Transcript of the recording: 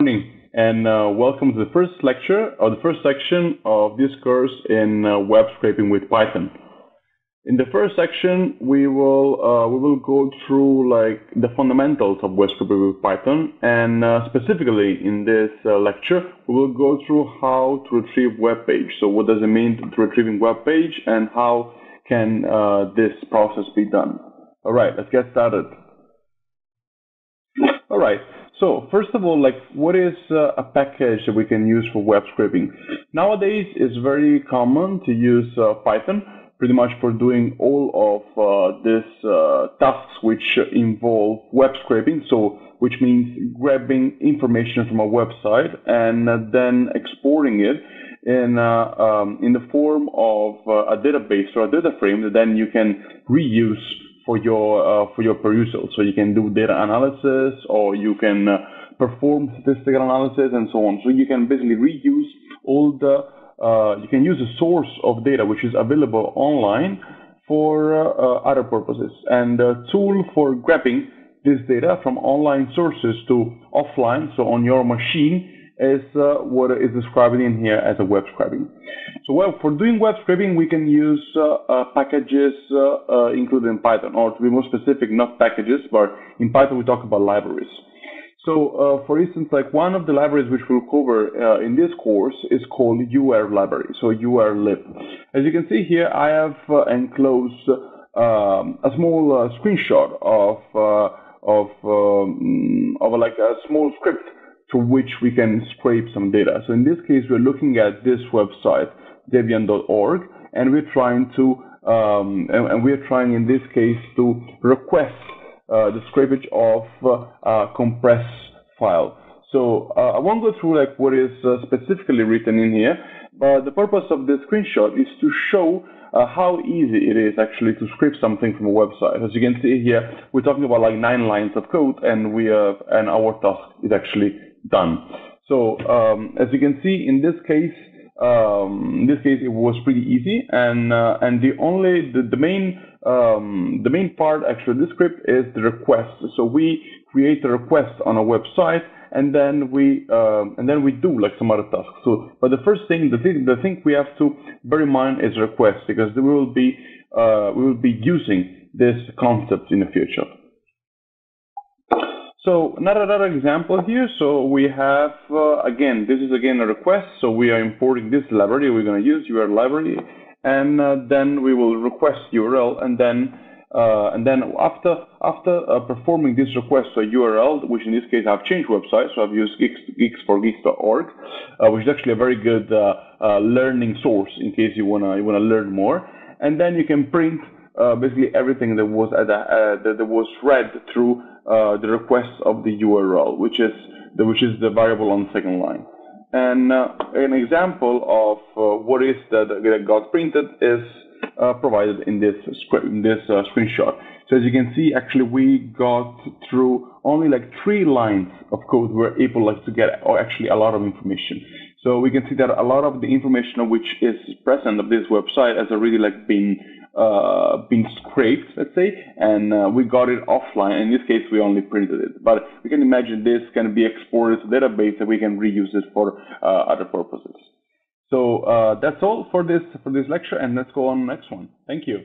morning and uh, welcome to the first lecture or the first section of this course in uh, web scraping with Python. In the first section, we will uh, we will go through like the fundamentals of web scraping with Python, and uh, specifically in this uh, lecture, we will go through how to retrieve web page. So what does it mean to retrieving web page, and how can uh, this process be done? All right, let's get started. All right. So first of all, like what is uh, a package that we can use for web scraping? Nowadays, it's very common to use uh, Python pretty much for doing all of uh, these uh, tasks which involve web scraping. So which means grabbing information from a website and uh, then exporting it in uh, um, in the form of a database or a data frame that then you can reuse for your uh, for your perusal. So you can do data analysis or you can uh, perform statistical analysis and so on. So you can basically reuse all the uh, you can use a source of data which is available online for other purposes. And the tool for grabbing this data from online sources to offline, so on your machine, is uh, what is described in here as a web scraping. So well, for doing web scraping, we can use uh, uh, packages uh, uh, included in Python, or to be more specific, not packages, but in Python we talk about libraries. So for instance, like one of the libraries which we'll cover in this course is called UR library, so urllib. As you can see here, I have enclosed um, a small screenshot of of um, of like a small script through which we can scrape some data. So in this case, we're looking at this website, debian.org, and we're trying to, um, and, and, we're trying in this case to request uh, the scrapage of uh, a compressed file. So uh, I won't go through like what is uh, specifically written in here, but the purpose of this screenshot is to show uh, how easy it is actually to script something from a website. As you can see here, we're talking about like nine lines of code, and we have, and our task is actually done. So um, as you can see, in this case, um, in this case, it was pretty easy, and uh, and the only the, the main um, the main part actually the script is the request. So we create a request on a website, and then we uh, and then we do like some other tasks. So, but the first thing, the thing, the thing we have to bear in mind is request because we will be uh, we will be using this concept in the future. So another, example here. So we have, uh, again, this is again a request. So we are importing this library. We're going to use URL library. And uh, then we will request URL. And then uh, and then after after uh, performing this request to a URL, which in this case I've changed website, so I've used geeksforgeeks.org, uh, which is actually a very good uh, learning source in case you wanna you wanna learn more. And then you can print basically everything that was at a, that, that was read through uh, the request of the URL, which is the, which is the variable on the second line. And uh, an example of uh, what is that, got printed is uh, provided in this script, in this uh, screenshot. So as you can see, actually we got through only like three lines of code. We're able like to get actually a lot of information. So we can see that a lot of the information which is present of this website has already like been uh, been scraped, let's say, and uh, we got it offline. In this case, we only printed it. But we can imagine this can be exported to database and we can reuse it for uh, other purposes. So uh, that's all for this for this lecture, and let's go on next one. Thank you.